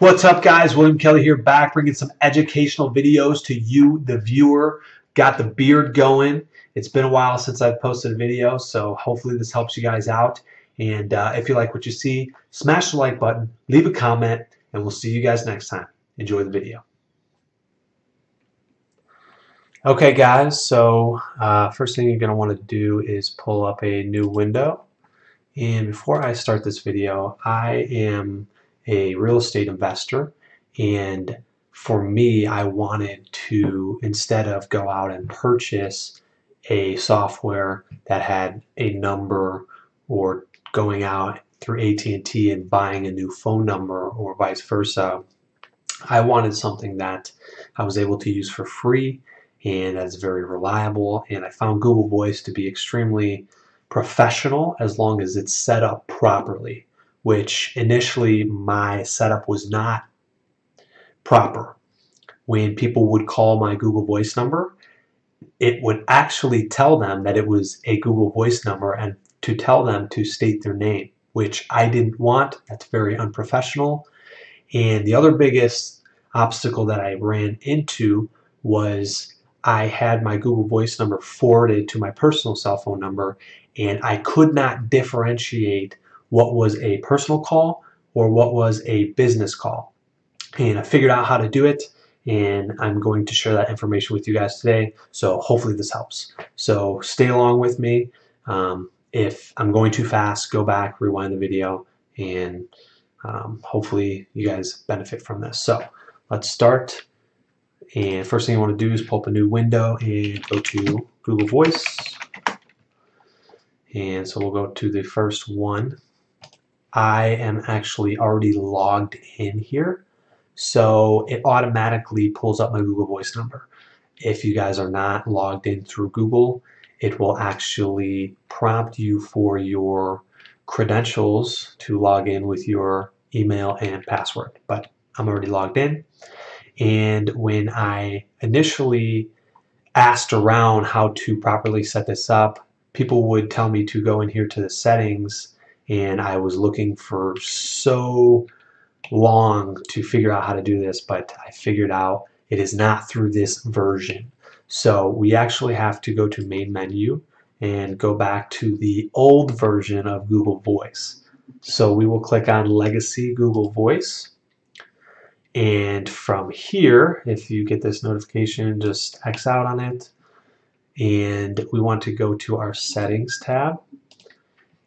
What's up guys? William Kelly here back bringing some educational videos to you, the viewer. Got the beard going. It's been a while since I've posted a video, so hopefully this helps you guys out. And uh, if you like what you see, smash the like button, leave a comment, and we'll see you guys next time. Enjoy the video. Okay guys, so uh, first thing you're going to want to do is pull up a new window. And before I start this video, I am a real estate investor. And for me I wanted to instead of go out and purchase a software that had a number or going out through AT&T and buying a new phone number or vice versa I wanted something that I was able to use for free and that's very reliable. And I found Google Voice to be extremely professional as long as it's set up properly which initially my setup was not proper. When people would call my Google Voice number, it would actually tell them that it was a Google Voice number and to tell them to state their name, which I didn't want. That's very unprofessional. And the other biggest obstacle that I ran into was I had my Google Voice number forwarded to my personal cell phone number and I could not differentiate what was a personal call or what was a business call. And I figured out how to do it and I'm going to share that information with you guys today. So hopefully this helps. So stay along with me. Um, if I'm going too fast, go back, rewind the video, and um, hopefully you guys benefit from this. So let's start. And first thing you want to do is pull up a new window and go to Google Voice. And so we'll go to the first one. I am actually already logged in here. So it automatically pulls up my Google Voice number. If you guys are not logged in through Google, it will actually prompt you for your credentials to log in with your email and password. But I'm already logged in. And when I initially asked around how to properly set this up, people would tell me to go in here to the settings and I was looking for so long to figure out how to do this, but I figured out it is not through this version. So we actually have to go to main menu and go back to the old version of Google Voice. So we will click on Legacy Google Voice. And from here, if you get this notification, just X out on it. And we want to go to our Settings tab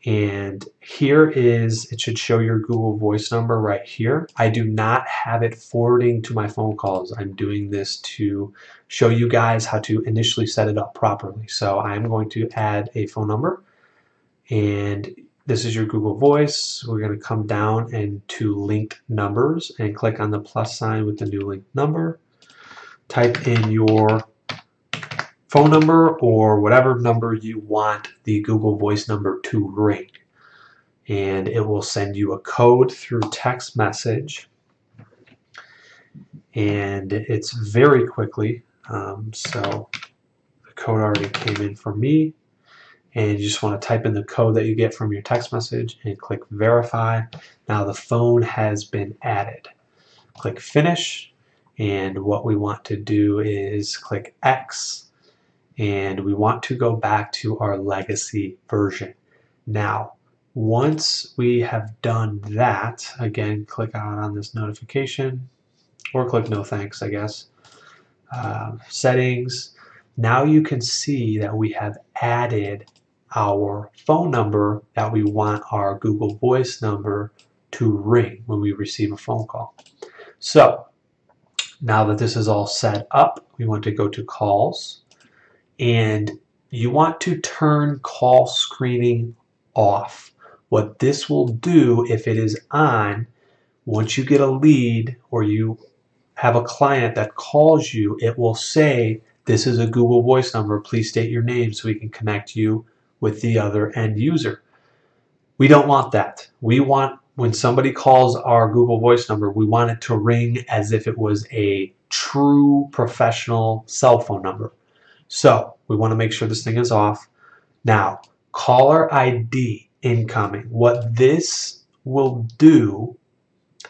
and here is, it should show your Google Voice number right here. I do not have it forwarding to my phone calls. I'm doing this to show you guys how to initially set it up properly. So I'm going to add a phone number and this is your Google Voice. We're going to come down and to linked numbers and click on the plus sign with the new linked number. Type in your phone number or whatever number you want the Google Voice number to ring. And it will send you a code through text message. And it's very quickly. Um, so the code already came in for me. And you just want to type in the code that you get from your text message and click verify. Now the phone has been added. Click finish. And what we want to do is click X and we want to go back to our legacy version. Now, once we have done that, again, click out on this notification or click no thanks, I guess. Uh, settings. Now you can see that we have added our phone number that we want our Google Voice number to ring when we receive a phone call. So now that this is all set up, we want to go to calls and you want to turn call screening off. What this will do if it is on, once you get a lead or you have a client that calls you, it will say, this is a Google Voice number, please state your name so we can connect you with the other end user. We don't want that. We want, when somebody calls our Google Voice number, we want it to ring as if it was a true professional cell phone number. So we want to make sure this thing is off. Now, caller ID incoming. What this will do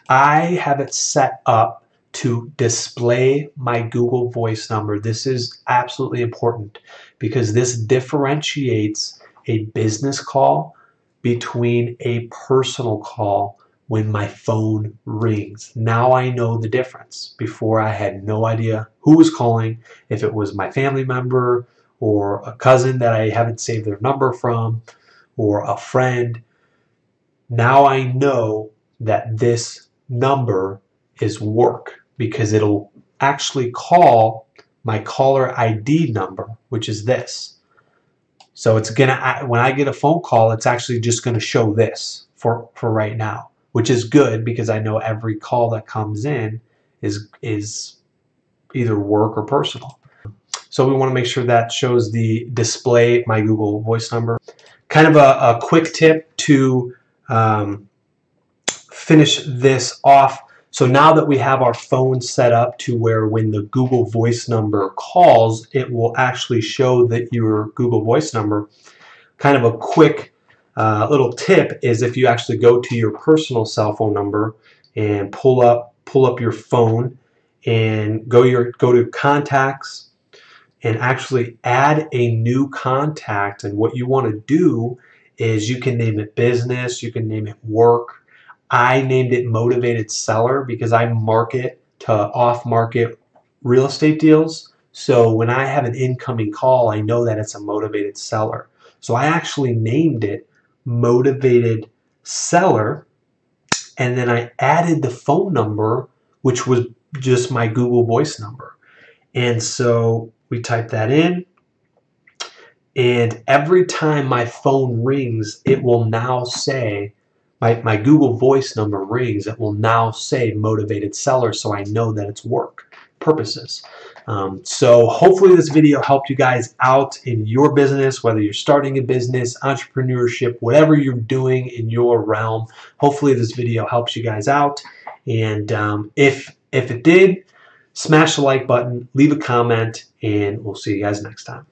I have it set up to display my Google Voice number. This is absolutely important because this differentiates a business call between a personal call when my phone rings. Now I know the difference. Before I had no idea who was calling, if it was my family member or a cousin that I haven't saved their number from or a friend. Now I know that this number is work because it'll actually call my caller ID number, which is this. So it's gonna when I get a phone call, it's actually just gonna show this for for right now, which is good because I know every call that comes in is is either work or personal. So we want to make sure that shows the display my Google Voice number. Kind of a, a quick tip to um, finish this off. So now that we have our phone set up to where when the Google Voice number calls, it will actually show that your Google Voice number. Kind of a quick uh, little tip is if you actually go to your personal cell phone number and pull up pull up your phone and go your go to contacts and actually add a new contact. And what you want to do is you can name it business you can name it work. I named it motivated seller because I market to off market real estate deals. So when I have an incoming call I know that it's a motivated seller. So I actually named it motivated seller and then I added the phone number which was just my Google Voice number. And so we type that in. And every time my phone rings, it will now say, my, my Google Voice number rings, it will now say motivated seller so I know that it's work purposes. Um, so hopefully this video helped you guys out in your business, whether you're starting a business, entrepreneurship, whatever you're doing in your realm. Hopefully this video helps you guys out. And um, if if it did, smash the like button, leave a comment, and we'll see you guys next time.